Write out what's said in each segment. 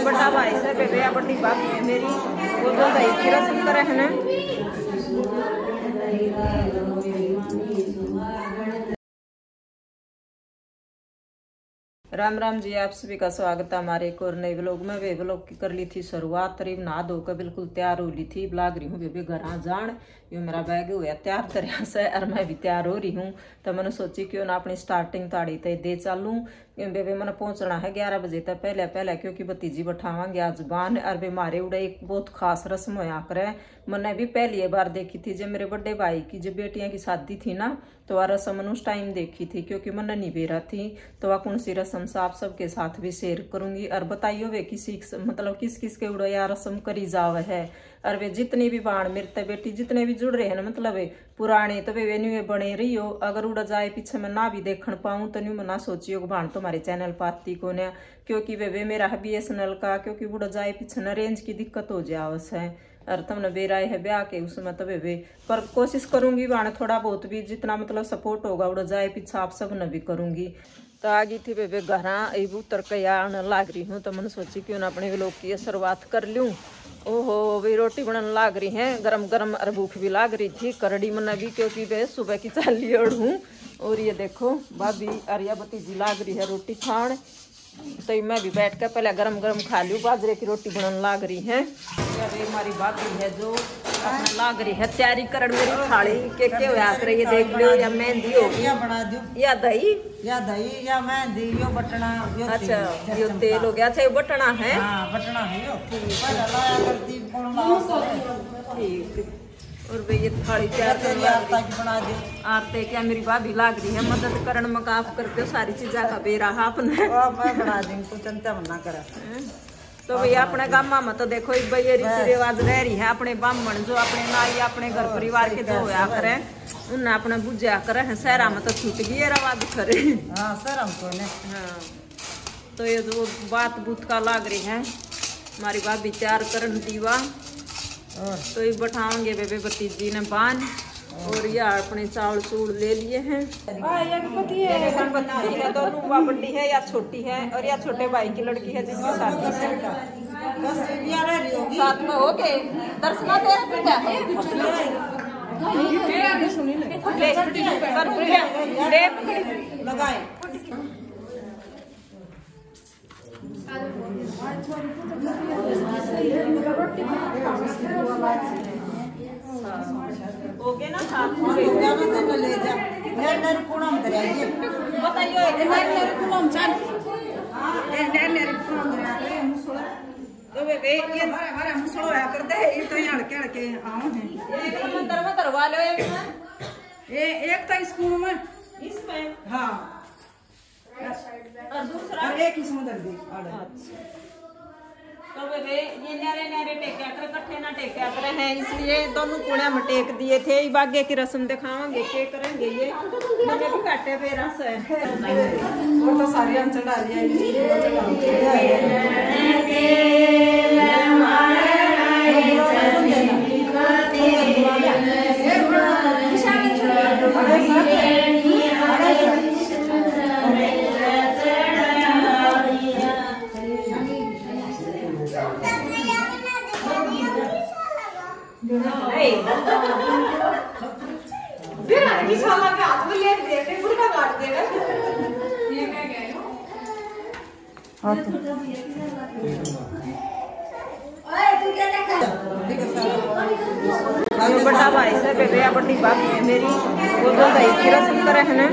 बड़ा भाई से बेबे बड़ी भाभी मेरी वो दो दही की रस्म करे है राम राम जी आप सभी का स्वागत है हमारे एक और नए व्लॉग में वे व्लॉग की कर ली थी शुरुआत करीब नहा धोकर बिल्कुल तैयार हो ली थी लाग रही हूँ बेबे घर आ जान यो मेरा बैग हुआ तैयार तरह से और मैं भी तैयार हो रही हूँ तो मैंने सोची क्यों ना अपनी स्टार्टिंग ताड़ी ते दे चालूं बेबे मैंने पहुँचना है ग्यारह बजे तक पहले पहले क्योंकि भतीजी बैठावांगे आज बान और बे मारे उड़े एक बहुत खास रस्म होया करे मैंने भी पहली बार देखी थी जब मेरे बड़े भाई की जब बेटियाँ की शादी थी ना तो वह रस्म उस टाइम देखी थी क्योंकि मैंने नहीं बेरा थी तो वह कौन सी रस्म साफ़ सबके साथ भी शेयर करूँगी और बताइयो वे किसी मतलब किस किस के उड़ो या रस्म करी जाव है और वे जितनी भी बाण मेरे बेटी जितने भी जुड़ रहे हैं मतलब पुराने तो वे न्यू बने रही हो। अगर उड़ा जाए पीछे मैं ना भी देखण पाऊँ तो न्यू मैं ना सोचियो बाण तुम्हारे चैनल पाती को ने क्योंकि वे वे मेरा है बी का, क्योंकि उड़ा जाए पीछे न रेंज की दिक्कत हो जाए है। और तुमने बेराए है ब्याह के उसमें तो वे वे। पर कोशिश करूँगी बाण थोड़ा बहुत भी, जितना मतलब सपोर्ट होगा, उड़ा जाए पीछे आप सब न भी करूँगी। तो आ गई थी बेबे घरा उतर के आने लाग रही हूँ तो मैंने सोची क्यों ना अपने लोग की शुरुआत कर लूँ। ओहो भी रोटी बनाने लाग रही है। गरम गरम और भूख भी लाग रही थी। करड़ी मना भी, क्योंकि वे सुबह की चाली और हूँ और ये देखो, भाभी, अरिया भतीजी लाग रही है रोटी खान तो मैं भी बैठ कर पहले गरम गरम खा लूँ बाजरे की रोटी बनाने लाग रही है। ये हमारी भाभी है जो लाग रही है तैयारी कर मेरी थाली के के होया करे ये देख लो या मेहंदी होगी या बना दो या दही। या दही या मेहंदी यो बटना यो अच्छा तेल, ये तेल हो गया। अच्छा ये बटना है। हाँ बटना है यो। पहले लाया करती कौन लाया ठीक। और वे ये थाली तैयार कर तेरी आटा की बना दे। आते क्या मेरी भाभी लाग रही है मदद करण मकाफ करते हो सारी चीजा का बेरा आपने बना दूँ तू चिंता मना कर। तो भैया अपने गामा में तो देखो एक भाई रीति रिवाज रह रही है अपने ब्राह्मण जो अपने नाई अपने घर परिवार के जो होया करे उन्हें अपने बुझा करे हैं शहरा में तो छूट गई रवाज करे। हाँ ने। हाँ। तो ये जो बात बूथ का लाग रही है हमारी भाभी तैयार करन दीवा। तो ये बैठाओगे बेबे भतीजी ने बान और ये अपने चावल चूड़ ले लिए हैं। है। दोनों वह बड़ी है या छोटी है और या छोटे भाई की लड़की है जिसकी साथ में हो। गए दर्शना बेटा लगाए। हो। गए ना साथ में जाना तो ले जा मेरे मेरे कुड़ा में दरिया ये बताइए मेरे मेरे कुड़ा चल मेरे मेरे कुड़ा में दरिया ये मुसला तो बेबे ये हमारे हमारे मुसलो होया करते हैं ये तो यहाँ लड़के लड़के आओ हैं एक मंदिर में दरवा लो एक ये एक तो स्कूल में इसमें हाँ और दूसरा एक इसमें दर दी आड़े तो बेबे ये नारे नारे टेक्या कर इकट्ठे ना टेक्या कर हैं इसलिए दोनों कुड़िया में टेक दिए थे। बागे की रस्म दिखावांगे के करेंगे ये? मैंने भी काटे पे रस है। वो तो सारी हम चढ़ा लिया जो बड़ा भाई से बेबे या बड़ी भाभी है मेरी। वो दो दही की रस्म करे है ना?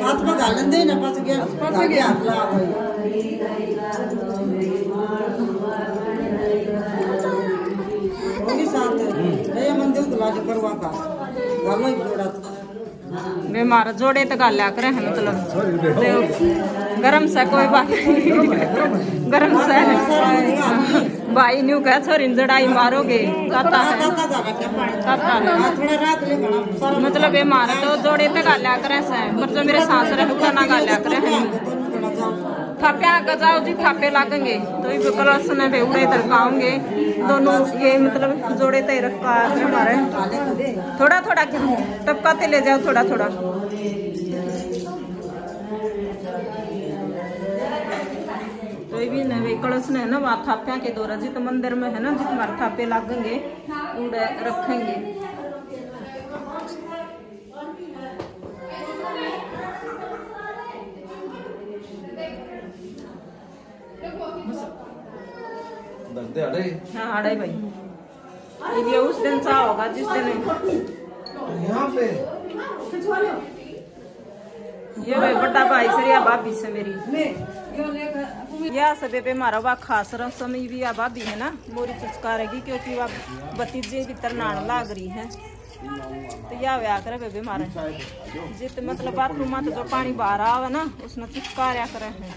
साथ में गालन दे ना पास गया। पास गया। ला भाई होगी साथ ये मंदिर तो लाज करवा का। ही वे मारा जोड़े तो गाल्या करे मतलब गरम सा कोई बात नहीं गरम सा भाई न्यू कह छोरी जड़ाई मारोगे कहता है कहता है मतलब ये मारा तो जोड़े तो गाल्या करे पर जो मेरे सांस रहे ना गाल्या करे थापे आगे जाओ जी थापे लागेंगे। तो ये कलश ने वे उड़े तरकाओगे दोनों ये मतलब जोड़े तय रखा हमारे थोड़ा थोड़ा टपकाते ले जाओ, थोड़ा थोड़ा। भी न वे कलश ने है ना, वहाँ थाप्या के दौरा, जित मंदिर में है ना, जित हमारे थापे लागेंगे, उड़े रखेंगे। दगदे अरे। हाँ अड़े भाई। ये उस दिन सा होगा जिस दिन यहाँ पे। ये भाई बड़ा भाई सरिया भाभी से मेरी। या सबे पे मारा वा खास रसम भी या भाभी है ना मोरी चुचकारेगी क्योंकि वह भतीजे की लाग रही है। तो या व्या करे बेबे मारे। जित मतलब बाथरूम में तो जो पानी बाहर आवे ना उसने चुचकारा करे। है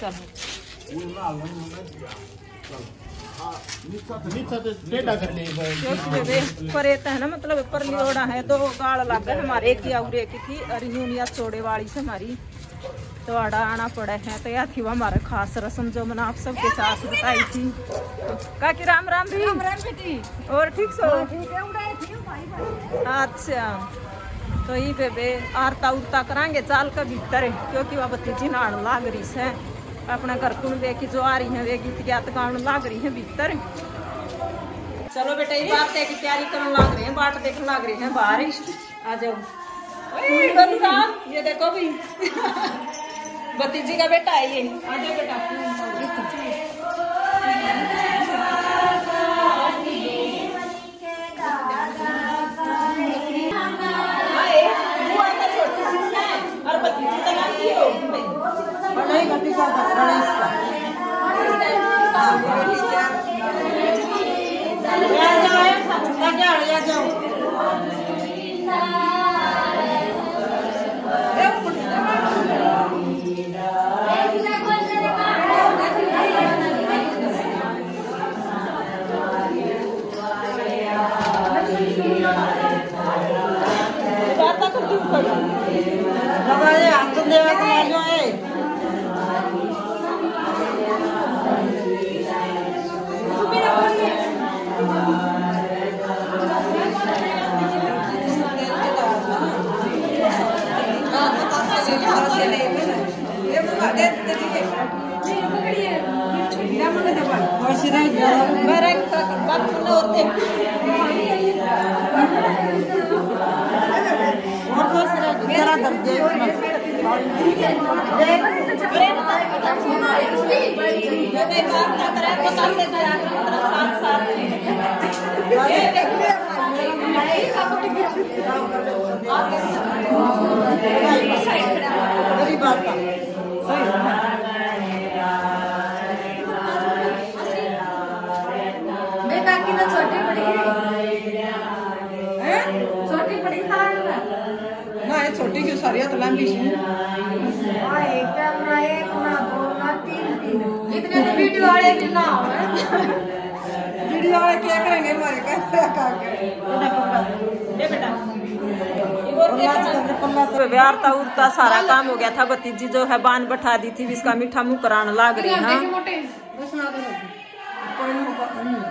चलो। क्योंकि बेबे है ना मतलब पर लियोड़ा है दो गाड़ लग गए हमारे एक और एक थी और यूनिया छोड़े वाली से हमारी तो आड़ा आना पड़ा है तो यह थी वो हमारे खास रस्म जो मैंने आप सबके साथ बताई थी काकी राम राम भी और ठीक सो अच्छा तो ये बेबे आरता उरता करांगे चाल का भीतर क्योंकि वह भतीजी नाड़ लाग रही है अपना घर कुण वे की जो आ रही है वे गीत गात गाने लाग रही है भीतर। चलो बेटा ये बात है की तैयारी करने लाग रहे हैं बाट देखने लाग रहे हैं बाहर आ जाओ। ये देखो भी। भतीजी का बेटा है ये। आ जाओ बेटा। छोटी पड़ी छोटी क्यों सारी तो लंबी सी हाँ एक ना एक ना दो ना तीन तीन इतने तो वीडियो वाले भी ना हो वीडियो वाले क्या करेंगे हमारे का? उड़ता सारा काम हो गया था भतीजी जो है बान बैठा दी थी इसका मीठा मुँह कराने लाग रही है?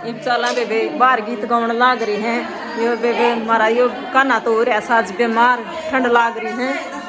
इब चला बेबे बाहर गीत गाने लाग रही हैं। यो बेबे मारा यो काना तो हो रहा साज बीमार ठंड लाग रही है।